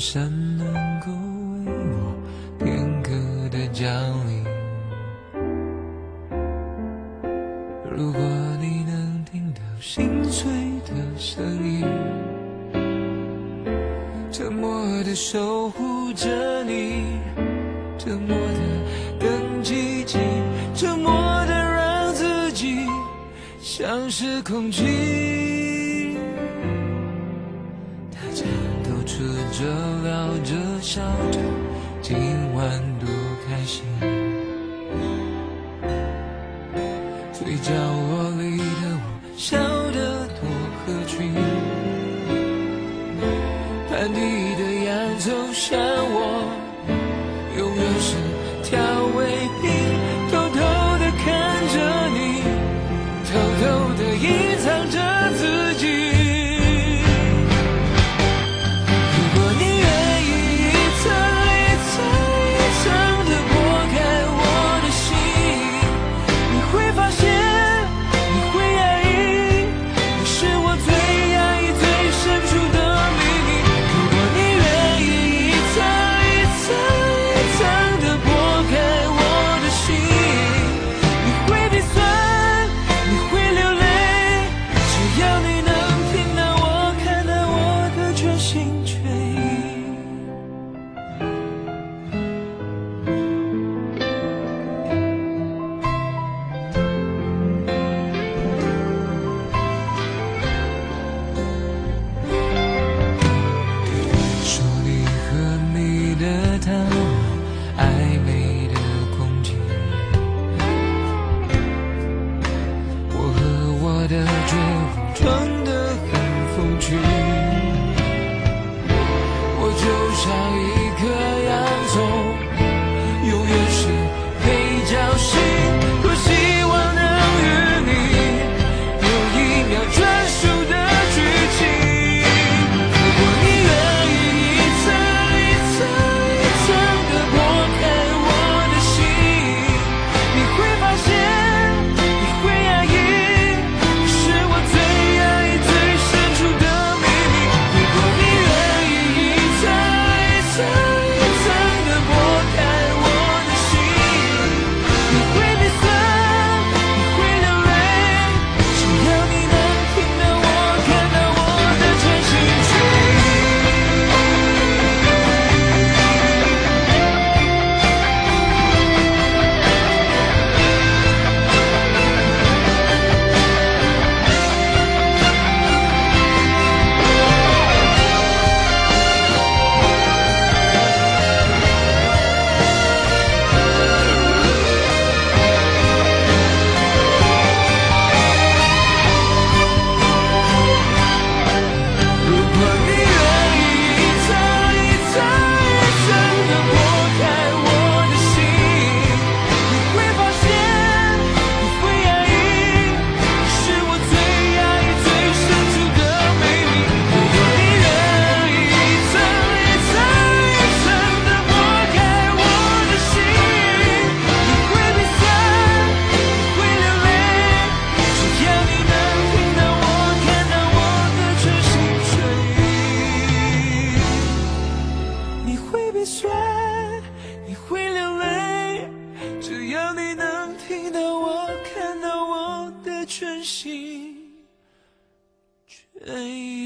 山能够为我片刻的降临。如果你能听到心碎的声音，沉默的守护着你，沉默的等奇迹，沉默的让自己像是空气。着聊着笑着，今晚多开心。最角落里的我笑得多合群，盘底的烟抽向我。少一。会鼻酸你会流泪只要你能听到我看到我的全心全意。